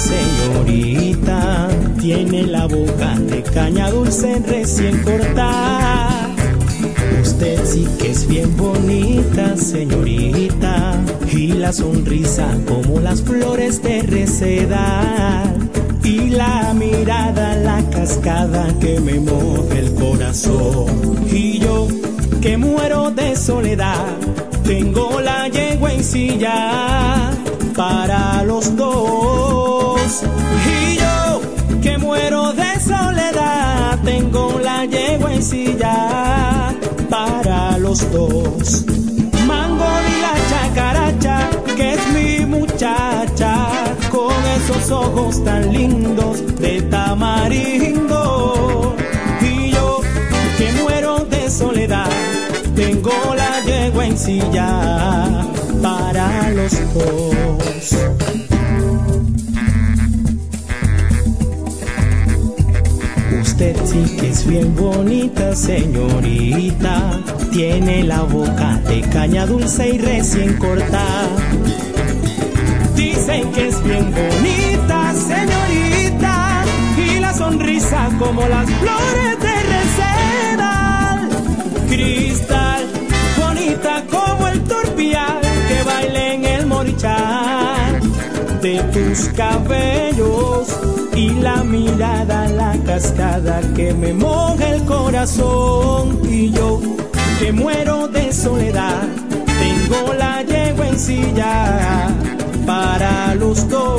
señorita. Tiene la boca de caña dulce recién cortada. Usted sí que es bien bonita, señorita. Y la sonrisa como las flores de receda. Y la mirada, la cascada que me moja el corazón. Y yo que muero de soledad, tengo la yegua en silla yegua en silla para los dos. Mango y la chacaracha, que es mi muchacha, con esos ojos tan lindos de tamarindo. Y yo que muero de soledad, tengo la yegua en silla para los dos. Sí que es bien bonita, señorita. Tiene la boca de caña dulce y recién cortada. Dicen que es bien bonita, señorita. Y la sonrisa como las flores de recedal. Cristal, bonita como el torpial que baila en el morichal de tus cabellos la mirada, la cascada que me moja el corazón. Y yo que muero de soledad, tengo la yegua en silla para los dos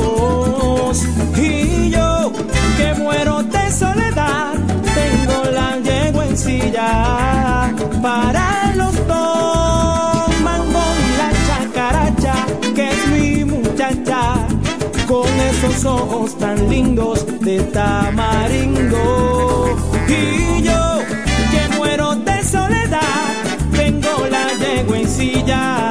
esos ojos tan lindos de tamarindo. Y yo que muero de soledad, tengo la yegua en silla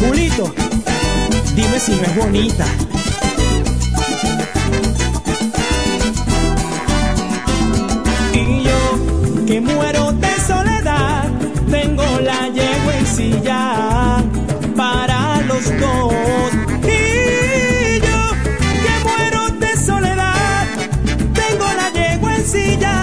Julito, dime si no es bonita. Y yo, que muero de soledad, tengo la yegua en silla para los dos. Y yo, que muero de soledad, tengo la yegua en silla.